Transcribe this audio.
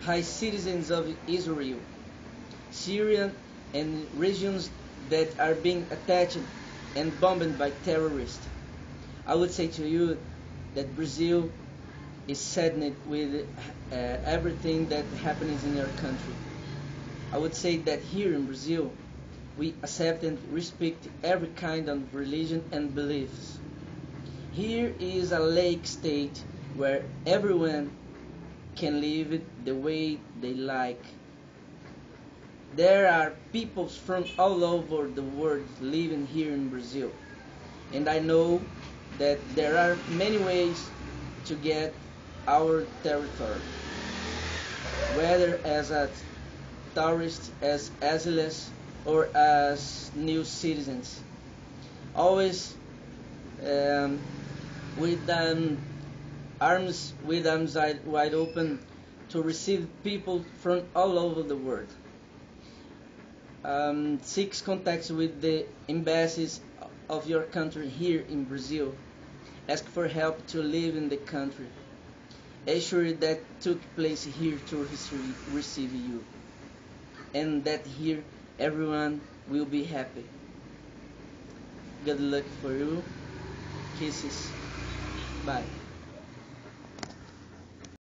hi citizens of Israel, Syria, and regions that are being attacked and bombed by terrorists. I would say to you that Brazil is saddened with uh, everything that happens in your country. I would say that here in Brazil, we accept and respect every kind of religion and beliefs. Here is a lake state where everyone can live it the way they like. There are peoples from all over the world living here in Brazil. And I know that there are many ways to get our territory, whether as a tourist, as asiles, or as new citizens. Always um, with um, arms with arms wide open to receive people from all over the world. Um, contacts with the embassies of your country here in Brazil. Ask for help to live in the country. Assure that took place here to receive you, and that here everyone will be happy. Good luck for you. Kisses. Bye.